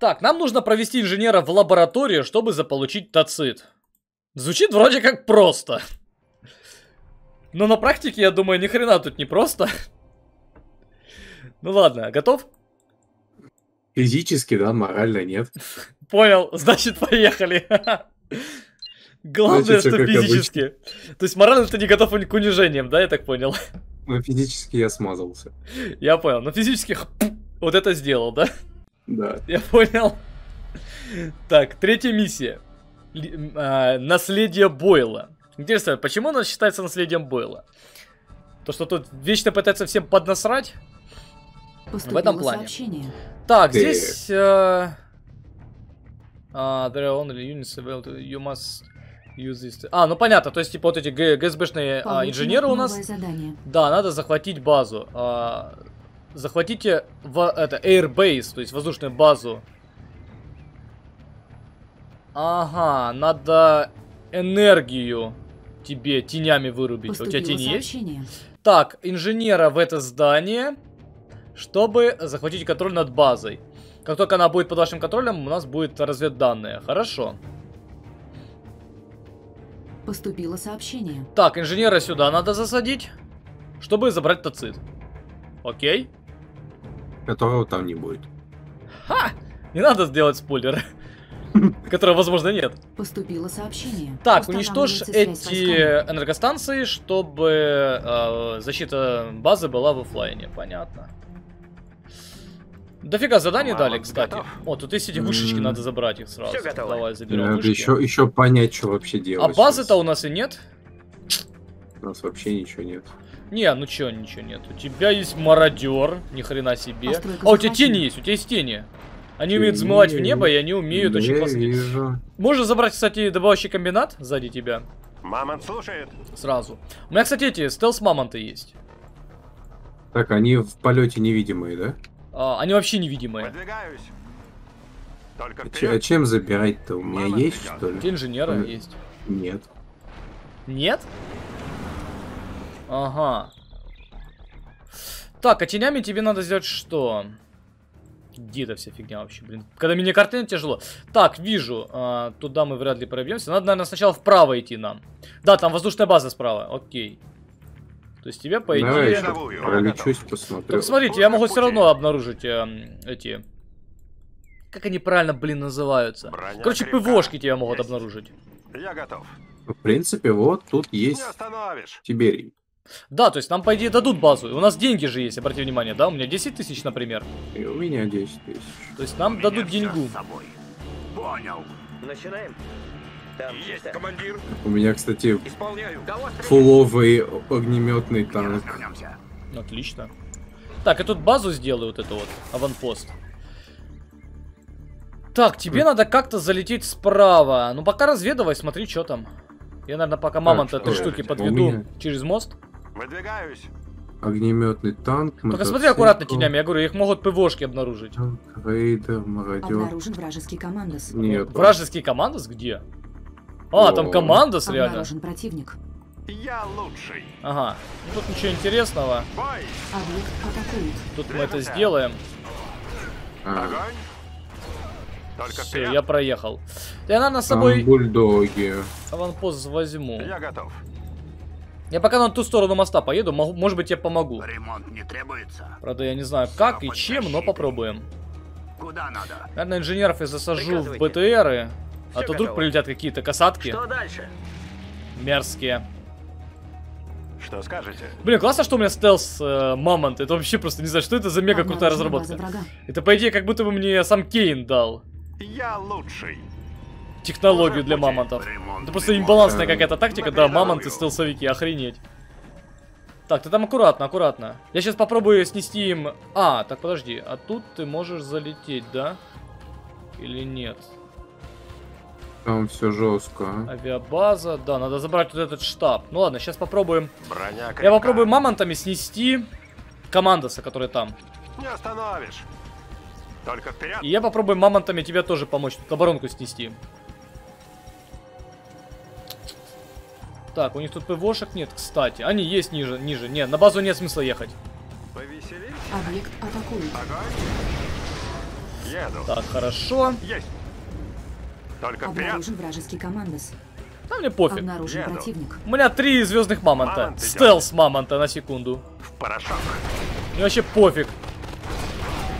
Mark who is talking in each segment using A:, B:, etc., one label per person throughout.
A: Так, нам нужно провести инженера в лабораторию, чтобы заполучить тацит. Звучит вроде как просто. Но на практике, я думаю, ни хрена тут не просто. Ну ладно, готов?
B: Физически, да, морально нет.
A: Понял, значит, поехали. Главное,
B: Значит,
A: что физически. То есть морально ты не готов к унижениям, да, я так понял?
B: Но физически я смазался.
A: Я понял, но физически вот это сделал, да?
B: Да.
A: Я понял. Так, третья миссия. Ли- а, Наследие Бойла. Интересно, почему оно считается наследием Бойла? То, что тут вечно пытается всем поднасрать?
C: Поступило
A: этом плане.
C: сообщение.
A: Так,
B: Да.
A: здесь... э, а, there are only units available. You must use this. А, ну понятно, то есть, типа, вот эти ГСБшные а,
C: Получено
A: инженеры у нас...
C: задание.
A: Да, надо захватить базу. А, захватите в, это, airbase, то есть воздушную базу. Ага, надо энергию тебе тенями вырубить. А У тебя
C: Поступило
A: тени есть?
C: сообщение.
A: Так, инженера в это здание, чтобы захватить контроль над базой. Как только она будет под вашим контролем, у нас будет разведданные. Хорошо.
C: Поступило сообщение.
A: Так, инженера сюда надо засадить, чтобы забрать тацит. Окей.
B: Которого там не будет.
A: Ха! Не надо сделать спойлер. Которого, возможно, нет.
C: Поступило сообщение.
A: Так, уничтожь эти энергостанции, чтобы э, защита базы была в оффлайне. Понятно. Дофига заданий
D: Мама,
A: дали, кстати.
D: готов?
A: О, тут есть эти вышечки, надо забрать их сразу.
D: Готово.
A: Давай заберем
B: Надо
A: вышки.
B: еще, еще понять, что вообще
A: А
B: делать.
A: базы-то у нас и нет?
B: У нас вообще ничего нет.
A: Не, ну чё, ничего нет. У тебя есть мародер, ни хрена себе.
C: Постройка
A: А у тебя тени есть, у тебя есть тени. Они умеют взмывать в небо, и они умеют очень классно.
B: вижу.
A: Можно забрать, кстати, добавочный комбинат сзади тебя.
D: Мамонт слушает.
A: Сразу. У меня, кстати, эти стелс-мамонты есть.
B: Так, они в полете невидимые, да?
A: А, они вообще невидимые.
D: Выдвигаюсь. Только
B: А, а чем забирать-то? У меня
D: Мама
B: есть,
D: придёт.
B: что ли?
A: Эти инженеры
B: М.
A: есть.
B: Нет.
A: Нет? Ага. Так, а тенями тебе надо сделать что? Где эта вся фигня вообще, блин? Когда мне картина тяжело. Так, вижу. а, туда мы вряд ли пробьемся. Надо, наверное, сначала вправо идти нам. Да, там воздушная база справа. Окей. То есть тебя, по
B: Давай
A: идее...
B: еще
D: Передовую.
B: пролечусь, посмотрю.
A: Только смотрите, я могу все равно обнаружить эм, эти... Как они правильно, блин, называются?
D: Броня
A: Короче,
D: крепка.
A: ПВОшки тебя могут
D: Есть.
A: обнаружить.
D: Я готов.
B: В принципе, вот тут есть
D: Не остановишь.
B: Тиберий.
A: Да, то есть нам, по идее, дадут базу. И у нас деньги же есть, обрати внимание, да? У меня 10 тысяч, например.
B: И у меня 10 тысяч.
A: То есть нам дадут деньгу.
D: Понял.
E: Начинаем. Там
D: Есть,
E: чисто.
D: командир.
B: У меня, кстати,
D: Исполняю.
B: фуловый огнеметный танк.
A: Отлично. Так, я тут базу сделаю, вот это вот, аванпост. Так, тебе надо как-то залететь справа. Ну, пока разведывай, смотри, что там. Я, наверное, пока мамонт этой штуки подведу через мост.
D: Выдвигаюсь.
B: Огнеметный танк.
A: Только смотри
B: мотоцикл,
A: аккуратно тенями, я говорю, их могут ПВОшки обнаружить.
B: танк, Рейдер, мародер.
C: Обнаружен вражеский командос.
B: Нет.
A: Вражеский командос где? А, там
B: О.
A: командос реально.
C: Обнаружен противник.
D: Я лучший.
A: Ага. Ну, Тут ничего интересного.
D: Бой.
C: Объект атакуют.
A: Тут мы это сделаем.
B: А,
D: Огонь. Только
A: Все,
D: вперед.
A: я проехал. Я, наверное, с
B: там
A: собой
B: бульдоги.
A: аванпост возьму.
D: Я готов.
A: Я пока на ту сторону моста поеду, могу- может быть, я помогу.
F: Ремонт не требуется.
A: Правда, я не знаю как и чем, но попробуем.
F: Куда надо?
A: Наверное, инженеров я засажу в. БТРы. А
E: Всё
A: то вдруг
E: готово.
A: прилетят какие-то касатки
E: Что дальше?
A: мерзкие.
D: Что скажете?
A: Блин, классно, что у меня стелс э, Мамонт. Это вообще просто не знаю, что это за мега крутая разработка. Это, по идее, как будто бы мне сам Кейн дал
D: Я лучший.
A: Технологию для мамонтов. Это просто имбалансная какая-то тактика, да, мамонты, стелсовики, охренеть. Так, ты там аккуратно, аккуратно. Я сейчас попробую снести им... А, так, подожди, а тут ты можешь залететь, да? Или нет?
B: Там все жестко.
A: Авиабаза, да, надо забрать вот этот штаб. Ну ладно, сейчас попробуем.
D: Броня крепка.
A: Я попробую мамонтами снести командоса, который там.
D: Не остановишь. Только вперед.
A: И я попробую мамонтами тебя тоже помочь, тут оборонку снести. Так, у них тут ПВОшек нет, кстати. Они есть ниже, ниже. Нет, на базу нет смысла ехать.
D: Повеселись.
C: Объект атакуют.
D: Огонь. Еду.
A: Так, хорошо.
D: Есть. Только вперед.
C: Обнаружен вражеский командос.
A: Да мне пофиг.
C: Обнаружен
D: Еду.
C: противник.
A: У меня три звездных мамонта.
D: Мамонт идет.
A: Стелс мамонта на секунду.
D: В порошок.
A: Мне вообще пофиг.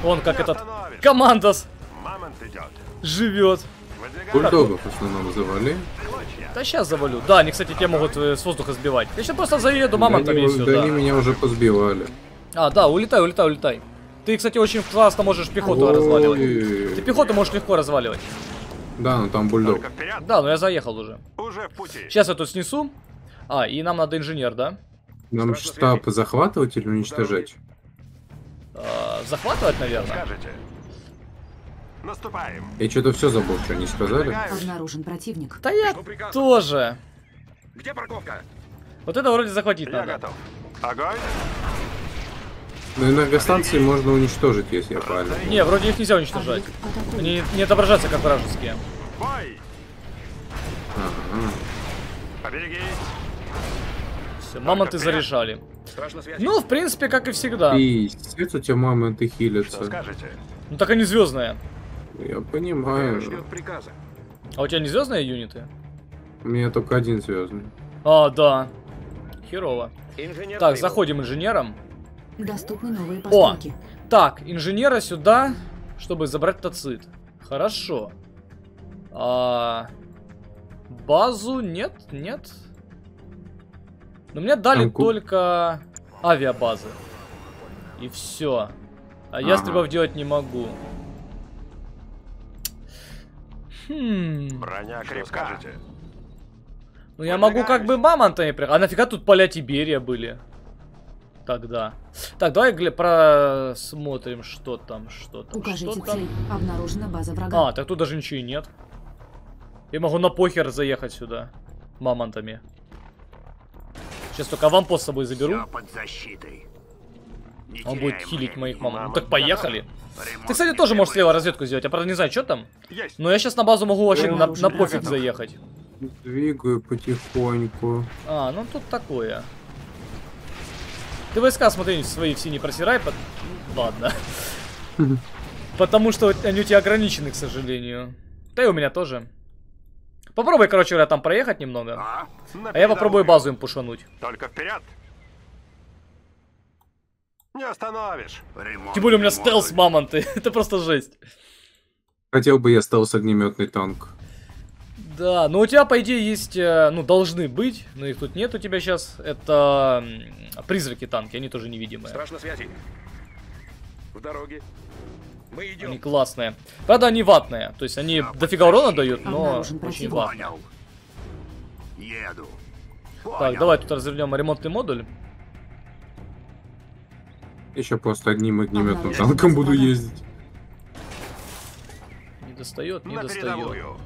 A: Он как
D: Не
A: этот командос
D: Мамонт идет.
A: живет.
B: Бульдогов в основном завали.
A: Да сейчас завалю. Да, они, кстати, тебя могут с воздуха сбивать. Я сейчас просто заеду
B: Да
A: мамонтами
B: они,
A: и
B: да
A: сюда.
B: они меня уже позбивали.
A: А, да, улетай, улетай, улетай. Ты, кстати, очень классно можешь пехоту разваливать.
B: Ой.
A: Ты пехоту можешь легко разваливать.
B: Да, ну там бульдог.
A: Да, но я заехал уже.
D: Уже в пути.
A: Сейчас я тут снесу. А, и нам надо инженер, да?
B: Нам штаб захватывать или уничтожать?
A: А, захватывать, наверное.
D: Скажете. Наступаем.
B: Я что-то все забыл, что они сказали.
C: Обнаружен противник.
A: Да я тоже.
F: Где парковка?
A: Вот это вроде захватить
D: Я
A: надо.
D: готов. Огонь.
B: Но энергостанции можно уничтожить, если я правильно.
A: Не, вроде их нельзя уничтожать.
C: Атакуют.
A: Они не отображаются как вражеские.
D: Бой.
B: Ага.
D: Поберегись.
A: Все, мамонты заряжали. Ну, в принципе, как и всегда.
B: Пиздец, у тебя мамы ты
D: Что
B: хилятся.
A: Ну так они звездные.
B: Я понимаю.
F: Ждет приказа.
A: А у тебя не звездные юниты?
B: У меня только один звездный.
A: А, да. Херово.
E: Инженер
A: Так,
E: прибыл.
A: заходим инженером.
C: Доступны новые постройки.
A: Так, инженера сюда, чтобы забрать тацит. Хорошо. А, базу нет, нет. Но мне дали
B: Там ку-
A: только авиабазы. И все. А
B: Ага.
A: ястребов делать не могу. Хм.
D: Броня
F: Что
D: крепка.
F: скажете?
A: Ну я могу как бы мамонтами при... А нафига тут поля Тиберия были? Тогда. Так, давай гля- просмотрим, что там, что там,
C: Укажите
A: что там.
C: цель. Обнаружена база врага.
A: А, так тут даже ничего и нет. Я могу на похер заехать сюда. Мамонтами. Сейчас только аванпост с собой заберу.
F: Всё под защитой. Не
A: Он будет хилить моих мамонтов. Ну так поехали.
F: Ремонт
A: Ты, кстати, тоже можешь слева разведку сделать. Я, правда, не знаю, что там.
D: Есть.
A: Но я сейчас на базу могу вообще на, на пофиг заехать.
B: Двигаю потихоньку.
A: А, ну тут такое. Ты войска, смотри, свои все не просирай. под- Ладно. Потому что они у тебя ограничены, к сожалению. Да и у меня тоже. Попробуй, короче говоря, там проехать немного.
F: А?
A: А я попробую базу им пушануть.
D: Только вперед. Не остановишь.
F: Ремонт
A: Тем более у меня стелс мамонты. Это просто жесть.
B: Хотел бы я стал с огнеметный танк.
A: Да, но у тебя, по идее, есть, э, ну, должны быть, но их тут нет у тебя сейчас. Это призраки танки, они тоже невидимые.
F: Страшно связи. В дороге. Мы идем.
A: Они классные. Правда, они ватные. То есть они дофига урона дают, но очень ватные.
F: Понял. Еду.
A: Так,
F: Понял.
A: давай тут развернем ремонтный модуль.
B: Еще просто одним огнеметным
C: Ага.
B: танком буду ездить.
A: Не достает, не
D: На
A: достает.
D: передовую.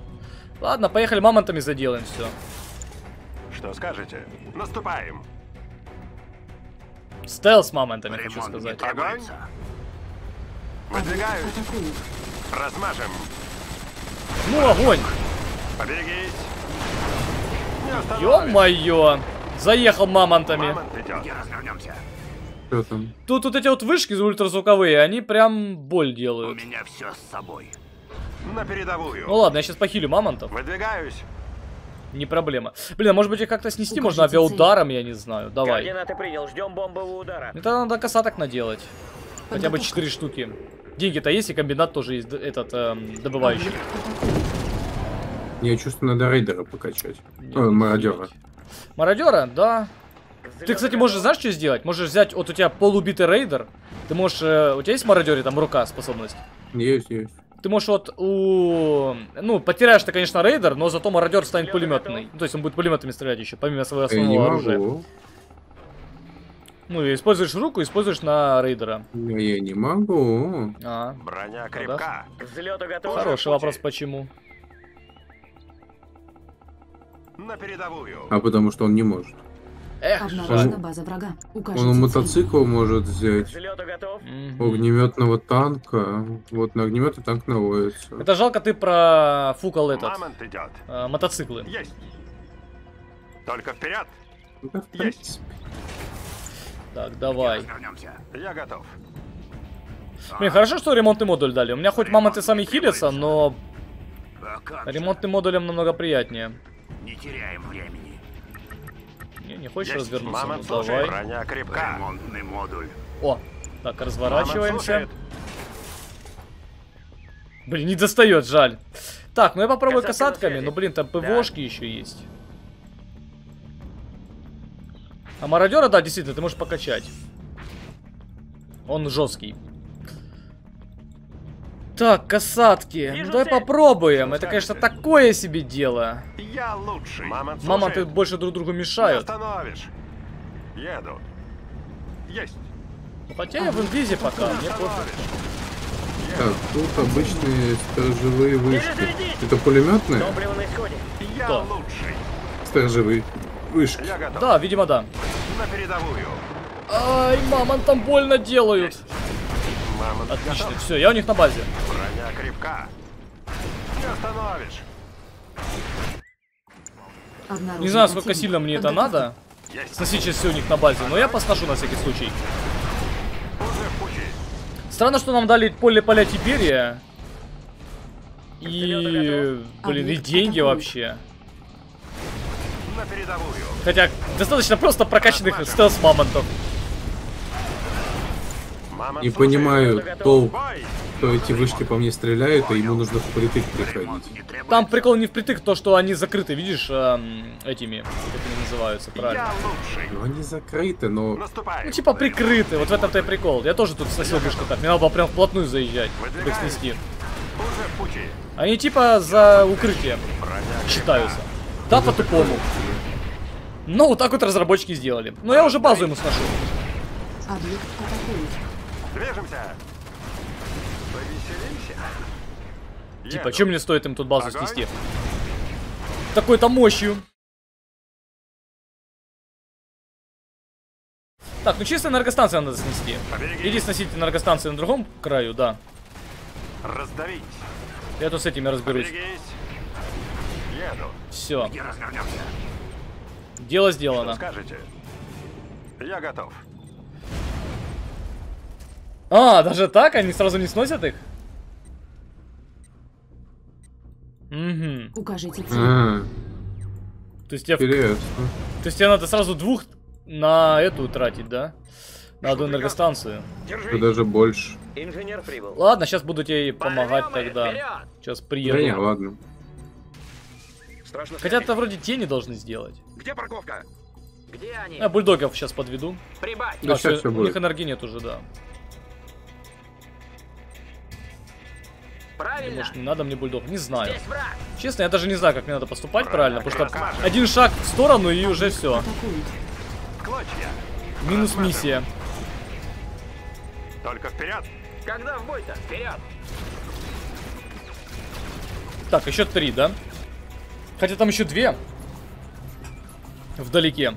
A: Ладно, поехали мамонтами заделаем все.
D: Что скажете? Наступаем.
A: Стелс мамонтами, хочу
F: Ремонт не
A: сказать.
C: Объект
D: Выдвигаюсь. Размажем.
A: Ну, огонь!
D: Поберегись.
A: Ё-моё! Заехал мамонтами.
D: Мамонт идет.
F: Развернемся?
A: Тут вот эти вот вышки ультразвуковые, они прям боль
F: У
A: делают.
F: меня все с собой.
D: На передовую.
A: Ну ладно, я сейчас похилю мамонтов.
D: Выдвигаюсь.
A: Не проблема. Блин, а может быть их как-то снести
C: Укажите
A: можно авиаударом, я не знаю. Давай.
E: Координаты принял. Ждем бомбового удара.
A: Это надо касаток наделать. Хотя бы
C: Подготовка.
A: 4 штуки. Деньги-то есть, и комбинат тоже есть, этот, эм, добывающий.
B: Я чувствую, надо рейдера покачать.
A: Нет,
B: мародера.
A: Мародера, да. Ты, кстати, можешь, знаешь, что сделать? Можешь взять, вот у тебя полубитый рейдер. Ты можешь, э, у тебя есть мародере там рука способность?
B: Есть, есть.
A: Ты можешь вот у... Ну, потеряешь ты, конечно, рейдер, но зато мародер станет пулеметный. Ну, то есть он будет пулеметами стрелять еще, помимо своего основного оружия.
B: могу.
A: Ну, и используешь руку, используешь на рейдера.
B: Я я не могу.
A: А,
D: Броня крепка.
E: К взлету готов.
A: хороший вопрос, почему.
D: На передовую.
B: А потому что он не может.
A: Эх,
C: Обнаружена база врага.
B: Он
C: Укажите
B: у
C: цель.
B: мотоцикла может взять. Огнеметного танка. Вот на огнеметный танк наводится.
A: Это жалко ты профукал этот, э, мотоциклы.
D: Есть. Только вперед.
B: Да, в
D: Есть.
A: Так, давай.
D: Я готов.
A: Блин, хорошо, что ремонтный модуль дали. У меня хоть мамонты сами хилятся, но
F: А
A: ремонтным модулем намного приятнее.
F: Не теряем времени.
A: Не, не хочешь
D: Есть.
A: развернуться?
D: Мамонт,
A: Ну,
D: слушай,
A: давай.
D: броня крепка.
F: Ремонтный модуль.
A: О, так, разворачиваемся. Блин, не достает, жаль. Так, ну я попробую
E: Касатка на
A: касатками, но, блин, там ПВОшки еще есть. А мародера, да, действительно, ты можешь покачать. Он жесткий. Так, касатки.
E: Вижу
A: Ну давай
E: цель.
A: попробуем.
D: Что
A: Это, конечно, такое себе дело.
D: Я лучший. Мамонт
A: Мамонты
D: слушает.
A: больше друг другу мешают.
D: остановишь. Еду. Есть.
A: Ну, хотя я в инвизе пока, мне пофиг.
B: Так, тут обычные сторожевые вышки. Это пулеметные
E: Топливо на исходе.
D: Я
A: Кто?
D: лучший.
B: сторожевые вышки?
D: Я готов.
A: Да, видимо, да.
D: На передовую.
A: Ай, мамон там больно делают.
D: Мамонт
A: Отлично,
D: готов.
A: все, я у них на базе.
D: Броня крепка. Не остановишь.
A: Не знаю, сколько сильно мне это надо. Сносить сейчас все у них на базе, но я посношу на всякий случай. Странно, что нам дали поле поля Тиберия. И, блин, и деньги вообще.
D: На передовую.
A: Хотя, достаточно просто прокачанных стелс-мамонтов.
D: Слушает.
B: понимаю толк, что эти вышки по мне стреляют, а ему нужно впритык приходить.
F: Не требует.
A: Там прикол не впритык, то, что они закрыты, видишь, эм, этими, как они называются, правильно.
B: Ну они закрыты, но...
A: Ну, типа прикрыты, вот в этом-то и прикол. Я тоже тут сносил вышку так, мне надо было прям вплотную заезжать, чтобы их снести.
D: В.
A: Они типа за
D: крепка.
A: считаются. Да, по-тупому. Ну, вот так вот разработчики сделали. Но я уже базу ему сношу.
C: Объект атакуют.
D: Движемся. Повеселимся.
A: Типа, чем мне стоит им тут базу
D: Огонь.
A: снести? Такой-то мощью. Так, ну чисто энергостанцию надо снести.
D: Побереги.
A: Иди сносить энергостанции на другом краю, да.
D: Раздавить.
A: Я тут с этими разберусь.
D: Еду.
A: Все, дело
D: Что
A: сделано.
D: скажете? Я готов.
A: А, даже так? Они сразу не сносят их? Угу.
C: Укажите цель.
B: А,
A: То есть, тебе,
B: интересно.
A: то есть тебе надо сразу двух на эту тратить, да? На одну энергостанцию.
B: Это
E: Держи.
B: даже больше.
E: Инженер прибыл.
A: Ладно, сейчас буду тебе помогать
E: Подъемы,
A: тогда.
E: вперед!
A: Сейчас
B: Да
A: приеду.
B: не, ладно.
F: Страшно
A: Хотя это вроде тени должны сделать.
F: Где парковка?
E: Где они?
A: Я бульдогов сейчас подведу.
E: Прибавь.
B: Да
A: А, всё,
B: всё
A: у
B: будет.
A: них энергии нет уже, да.
E: Правильно.
A: Может, не надо мне бульдог? Не знаю.
E: Здесь враг.
A: Честно, я даже не знаю, как мне надо поступать правильно, потому что один шаг в сторону и уже все. Минус миссия.
D: Только вперед.
E: Когда в бой-то? Вперед.
A: Так, еще три, да? Хотя там еще две. Вдалеке.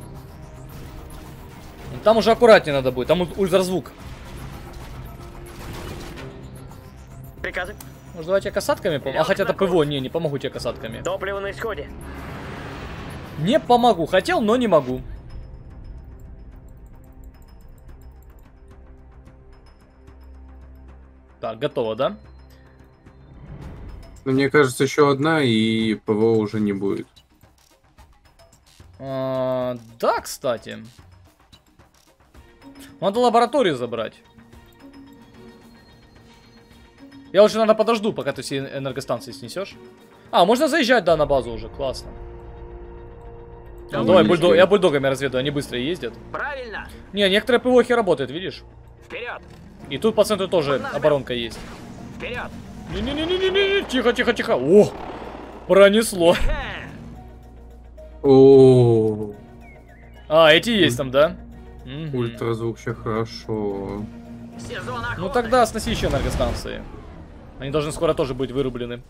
A: Там уже аккуратнее надо будет. Там ультразвук.
E: Приказы.
A: Может, давайте я касатками помогу? А хотя это ПВО. Не, не помогу тебе касатками.
E: Топливо на исходе.
A: Не помогу. Хотел, но не могу. Так, готово, да?
B: Но мне кажется, еще одна, и ПВО уже не будет.
A: А, да, кстати. Надо лабораторию забрать. Я уже, наверное, подожду, пока ты все энергостанции снесешь. А, можно заезжать, да, на базу уже, классно. Ну,
B: Ну,
A: давай, бульдог- я бульдогами разведу, они быстро ездят.
E: Правильно.
A: Не, некоторые ПВОхи работают, видишь?
E: Вперед.
A: И тут по центру тоже оборонка есть.
E: Вперед.
A: Не-не-не-не-не, тихо, тихо, тихо. О, пронесло.
B: О,
A: А, эти есть там, да?
B: Ультразвук еще хорошо.
A: Ну тогда сноси еще энергостанции. Они должны скоро тоже быть вырублены.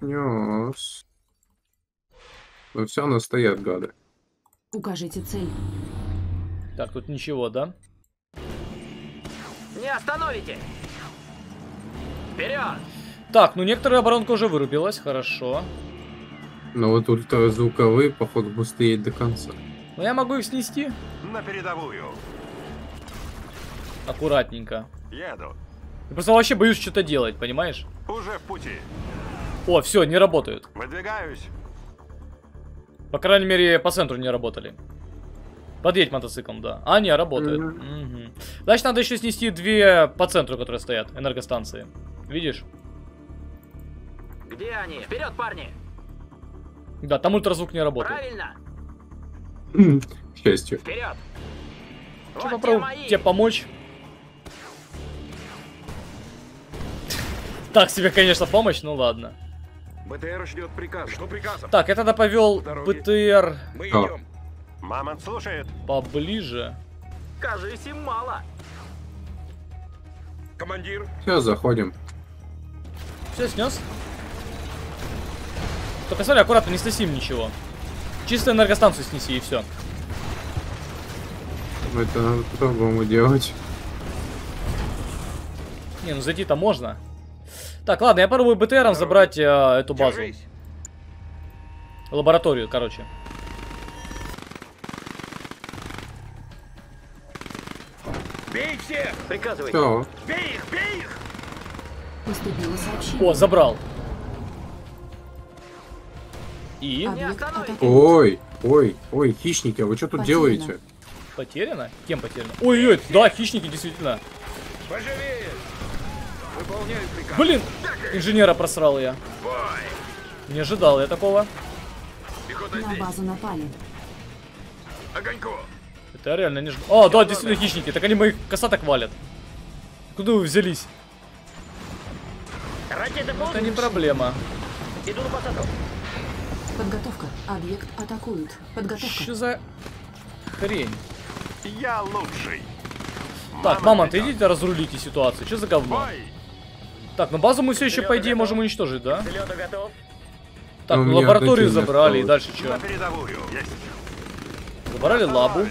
B: Нес. Ну все, равно стоят гады.
C: Укажите цель.
A: Так, тут ничего, да?
E: Не остановите. Вперед.
A: Так, ну некоторая оборонка уже вырубилась, хорошо.
B: Но вот ультразвуковые, походу, стоять до конца.
A: Но я могу их снести
D: На передовую.
A: аккуратненько.
D: Еду.
A: Я просто вообще боюсь что-то делать, понимаешь?
D: Уже в пути.
A: О, все, не работают.
D: Выдвигаюсь.
A: По крайней мере, по центру не работали. Подъедь мотоциклом, да. А, не, работают.
B: Мгм.
A: Мгм. Значит, надо еще снести две по центру, которые стоят, энергостанции. Видишь?
E: Где они? Вперед, парни!
A: Да, там ультразвук не работает.
E: Правильно!
B: К счастью.
E: Вперед!
A: Что,
E: Вот
A: попробую тебе помочь? Так себе, конечно, помощь, ну ладно.
F: БТР ждет приказ. Что приказом?
A: Так, я тогда повел. БТР
F: Мы идем.
D: Мамонт слушает.
A: поближе.
E: Кажись, им мало.
F: Командир,
B: Все, заходим.
A: Все, снес. Только смотри, аккуратно, не снеси им ничего. Чисто энергостанцию снеси и все.
B: Это надо по-другому делать.
A: Не, ну зайти-то можно. Так, ладно, я попробую БТРом забрать э, эту базу. Лабораторию, короче.
F: Бей всех!
E: Приказывай.
B: Все.
F: Бей их, бей их!
C: Поступило сообщение.
A: О, забрал. И?
B: Ой, ой, ой, хищники, а вы что тут
C: Потеряно.
B: делаете?
A: Потеряно? Кем потеряно? Ой-ой, да, хищники, действительно.
F: Поживее!
A: Блин, инженера просрал я. Не ожидал я такого.
C: На базу напали.
F: Огоньку!
A: Это я реально не ждал. А, да, действительно хищники. Так они моих косаток валят. Куда вы взялись? Это не проблема.
E: Иду на посадку.
C: Подготовка. Объект атакуют. Подготовка.
A: Что за хрень?
D: Я лучший.
A: Так, мама, ты идите разрулите ситуацию. Что за говно?
D: Бой!
A: Так, ну базу мы все еще, по идее, можем уничтожить, да?
E: Готов.
A: Так,
B: Ну,
A: лабораторию забрали, и дальше
D: На
A: что? Забрали лабу.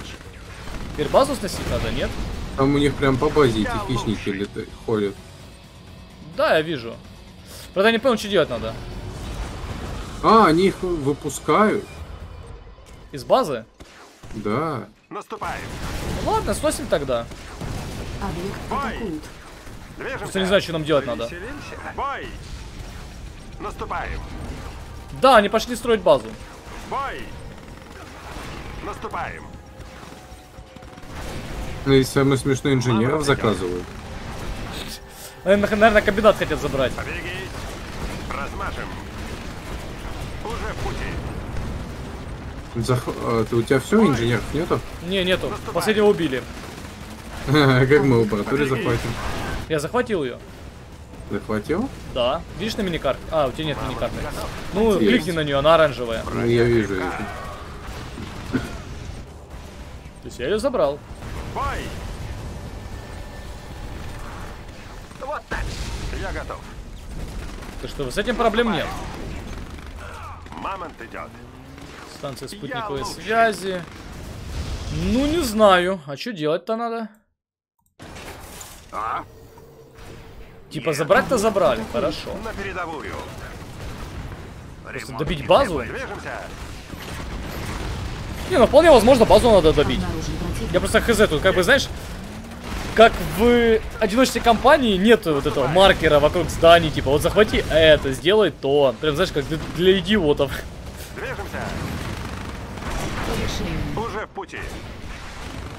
A: Теперь базу сносить надо, нет?
B: Там у них прям по базе эти хищники
D: лучший.
B: лета- ходят.
A: Да, я вижу. Правда, я не понял, что делать надо.
B: А, они их выпускают?
A: Из базы?
B: Да.
D: Наступаем.
A: Ну ладно, сносим тогда.
C: Объект атакуют.
A: Просто не знаю, что нам делать надо.
D: Бой! Наступаем.
A: Да, они пошли строить базу.
D: Бой! Наступаем.
B: Ну и самый смешной инженеров заказывают.
A: Наверное, наверное, комбинат хотят забрать.
D: Поберегись. Размажем. Уже в пути.
B: Зах- а, ты, у тебя все, инженеров нету?
A: Не, нету. Последнего убили.
B: Как мы лабораторию захватим?
A: Я захватил ее.
B: Захватил?
A: Да. Видишь на миникарте? А, у тебя нет миникарты. Ну,
B: Есть.
A: кликни на нее, она оранжевая.
B: Ну, я вижу это.
A: То есть я ее забрал.
D: Бой!
E: Вот так.
D: Я готов.
A: Так что с этим проблем нет.
D: Мамонт идет.
A: Станция спутниковой связи. Ну, не знаю. А что делать-то надо?
D: А?
A: Типа забрать-то забрали. Хорошо.
D: На передовую. Ремонт
A: добить базу? Не, ну вполне возможно, базу надо добить. Я просто хз тут, как бы, знаешь, как в одиночной компании нет вот этого маркера вокруг зданий, типа, вот захвати это, сделай то. Прям, знаешь, как для, для идиотов.
D: Движемся. Уже в пути.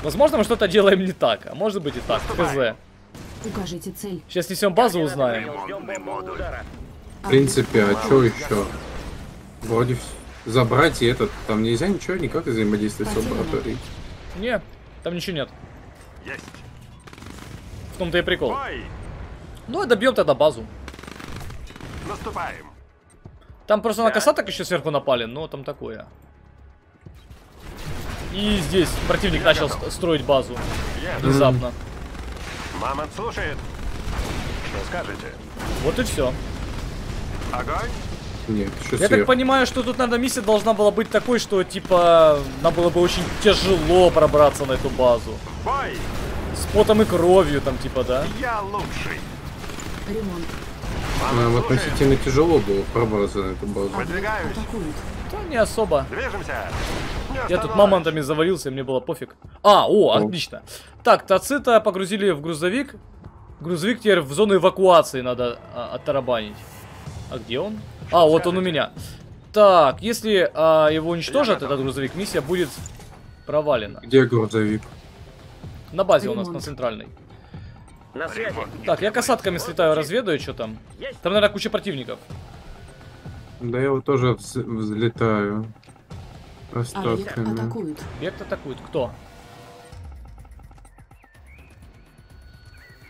A: Возможно, мы что-то делаем не так, а может быть и так, хз.
C: Укажите цель.
A: Сейчас несем базу, узнаем.
E: Удара.
B: В принципе, а что еще? Вроде забрать и этот, там нельзя ничего, никак взаимодействовать с
C: Потеряно.
B: лабораторией.
A: Не, там ничего нет.
D: Есть.
A: В том-то и прикол. Ну и добьем тогда базу.
D: Наступаем.
A: Там просто на касаток еще сверху напали, но там такое. И здесь противник начал ст- строить базу внезапно.
D: Мамонт слушает. Что скажете?
A: Вот и все.
D: Огонь?
B: Нет, еще
A: Я так понимаю, что тут надо миссия должна была быть такой, что типа нам было бы очень тяжело пробраться на эту базу.
D: Бой!
A: С потом и кровью там типа, да?
D: Я лучший.
C: Ремонт.
B: Нам относительно тяжело было пробраться на эту базу.
D: Выдвигаюсь.
A: Да не особо.
D: Движемся.
A: Я тут мамонтами завалился, и мне было пофиг. А, о, отлично. Так, Тацита погрузили в грузовик. Грузовик теперь в зону эвакуации надо а, оттарабанить. А где он? А, вот он у меня. Так, если а, его уничтожат, этот грузовик, миссия будет провалена.
B: Где грузовик?
A: На базе у нас, на центральной.
E: На связи.
A: Так, я касатками слетаю, разведаю, что там. Там, наверное, куча противников.
B: Да я вот тоже вз- взлетаю.
C: Объект
B: Остатками.
C: атакуют.
A: Объект атакует. Кто?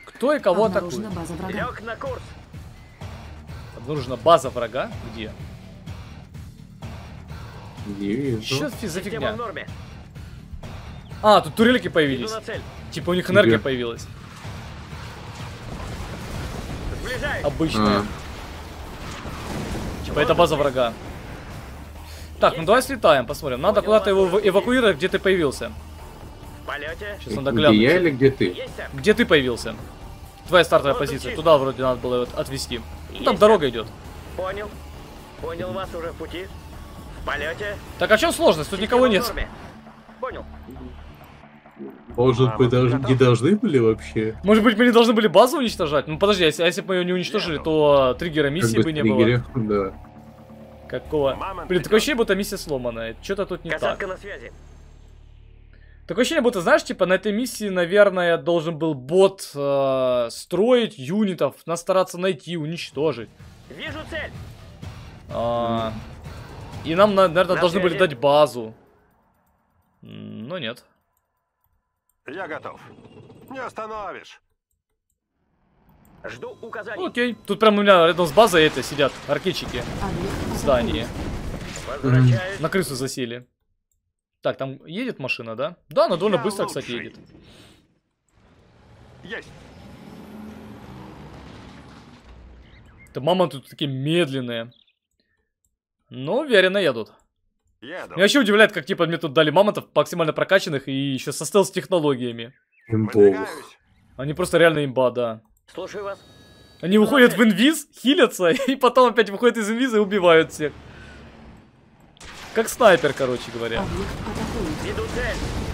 A: Кто и кого
C: Обнаружена
A: атакует?
C: база врага.
E: Лег на курс.
A: Обнаружена база врага. Где?
B: Не вижу.
A: Что за
E: Система
A: фигня?
E: в норме.
A: А, тут турельки
E: Иду
A: появились. Типа у них энергия
B: Где?
A: появилась. Обычная.
B: А,
A: Типа это база врага. Так, ну давай слетаем, посмотрим. Надо куда-то его эва- эвакуировать, где ты появился.
E: В полете.
A: Сейчас надо
B: где
A: глянуть.
B: я или где ты?
A: Где ты появился? Твоя стартовая
E: Вот
A: позиция. Туда вроде надо было его отвезти. Ну, там дорога идет.
E: Понял. Понял вас уже в пути. В полете.
A: Так а в чем сложность? Тут никого нет.
E: Понял.
B: Может
D: А,
B: быть,
D: вот
B: даже не должны были вообще?
A: Может быть, мы не должны были базу уничтожать? Ну подожди, а если, а если бы мы ее не уничтожили, то триггера миссии
B: Как
A: бы
B: бы
A: не было.
B: триггере, Да.
A: Какого?
D: Мамонт
A: Блин, такое ощущение, будто миссия сломанная. Что-то тут не
E: Касатка
A: так.
E: на связи.
A: Такое ощущение, будто, знаешь, типа на этой миссии, наверное, должен был бот э, строить юнитов, нас стараться найти, уничтожить.
E: Вижу цель.
A: А, и нам, на- наверное,
E: На
A: должны были
E: связи.
A: дать базу. Но нет.
D: Я готов. Не остановишь.
E: Жду указаний.
A: Окей. Тут прям у меня рядом с базой это сидят ракетчики
C: Объект
A: в здании.
C: атакуют.
E: Возвращаюсь.
A: На крысу засели. Так, там едет машина, да? Да, она довольно
D: Я
A: быстро, кстати,
D: лучший.
A: едет.
D: Есть.
A: Это мама тут такие медленные. Но уверенно едут.
D: Еду.
A: Меня вообще удивляет, как типа мне тут дали мамонтов максимально прокачанных и еще со стелс-технологиями. Они просто реально имба, да.
E: Слушаю вас.
A: Они выходят в инвиз, хилятся, и потом опять выходят из инвиза и убивают всех. Как снайпер, короче говоря.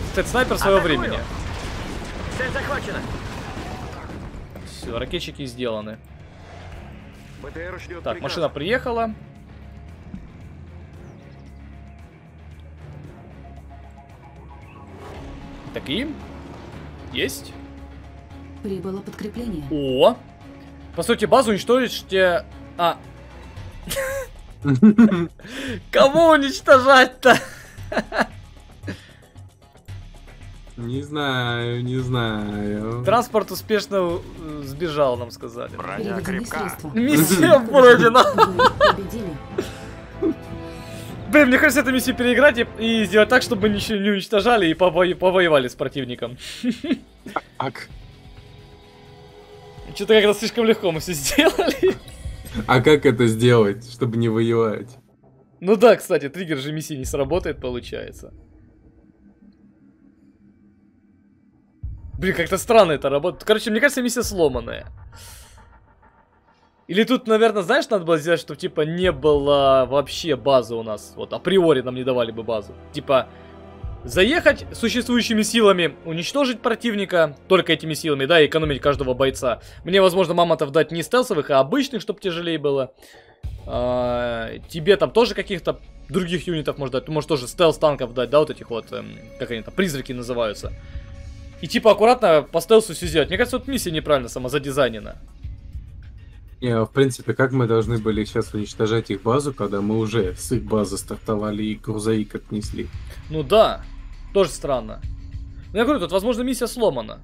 A: Кстати, снайпер своего
E: Атакую.
A: времени.
E: Цель захвачена.
A: Все, ракетчики сделаны.
F: БТР ждет
A: Так,
F: приказ.
A: машина приехала. Так и есть.
C: Прибыло подкрепление.
A: О! По сути, базу уничтожите... А... Кого уничтожать-то?
B: Не знаю, не знаю.
A: Транспорт успешно э, сбежал, нам сказали.
D: Броня крепка.
A: Миссия пройдена. Блин, мне кажется, эту миссию переиграть и, и сделать так, чтобы мы ничего не уничтожали и повоевали с противником.
B: Ак.
A: Что-то как-то слишком легко мы все сделали.
B: А как это сделать, чтобы не воевать?
A: Ну да, кстати, триггер же миссии не сработает, получается. Блин, как-то странно это работает. Короче, мне кажется, миссия сломанная. Или тут, наверное, знаешь, надо было сделать, чтобы, типа, не было вообще базы у нас. Вот, априори нам не давали бы базу. Типа, заехать существующими силами, уничтожить противника только этими силами, да, и экономить каждого бойца. Мне, возможно, мамонтов дать не стелсовых, а обычных, чтобы тяжелее было. А, тебе там тоже каких-то других юнитов можно дать. Ты можешь тоже стелс танков дать, да, вот этих вот, эм, как они там, призраки называются. И типа аккуратно по стелсу все сделать. Мне кажется, вот миссия неправильно сама задизайнена.
B: Не, а в принципе, как мы должны были сейчас уничтожать их базу, когда мы уже с их базы стартовали и грузовик отнесли?
A: Ну да, тоже странно. Но я говорю, тут, возможно, миссия сломана.